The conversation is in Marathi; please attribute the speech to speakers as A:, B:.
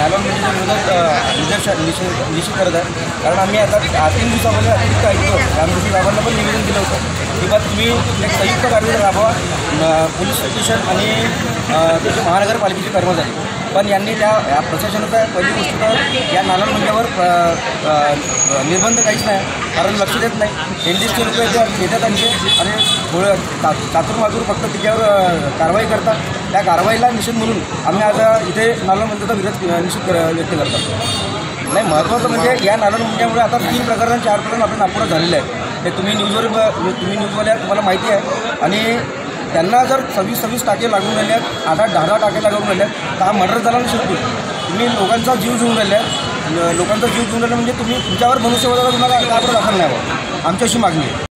A: अ, निदर्शन निषेध निषेध करत आहे कारण आम्ही आता तीन दिवसामध्ये अतिरिक्त ऐकतो रामकृष्ण साहेबांना पण निवेदन दिलं होतं की बा तुम्ही एक संयुक्त कार्यक्रम राबवा. पोलीस स्टेशन आणि त्याचे महानगरपालिकेचे कर्मचारी. पण यांनी त्या या प्रशासनाचा पहिली गोष्ट तर या नाला मुद्द्यावर निर्बंध काहीच नाही. कारण लक्ष देत नाही. एन डी एसचे लोक येतात त्यांचे आणि थोडं चा माजूर फक्त त्याच्यावर कारवाई करतात. त्या कारवाईला निषेध म्हणून आम्ही आज इथे नाला मंदिराचा विरोध निषेध कर व्यक्त करतो. नाही महत्त्वाचं म्हणजे या नाला मंदिरामुळे आता तीन प्रकरण चार प्रकरण आपल्या नागपुरात झालेले आहेत. ते तुम्ही न्यूजवर तुम्ही न्यूजवाल्या तुम्हाला माहिती आहे. आणि त्यांना जर सव्वीस सव्वीस टाके लागून राहिले आहेत आठ आठ दहा दहा टाके लागून राहिले आहेत तर हा मर्डर झाला नाही शेवटी तुम्ही लोकांचा जीव घेऊन राहिले आहेत. लोकांचा जीव घेऊन राहिला म्हणजे तुम्ही तुमच्यावर मनुष्यवधाचा तुम्हाला काय दाखल नाही आमच्याशी मागणी आहे.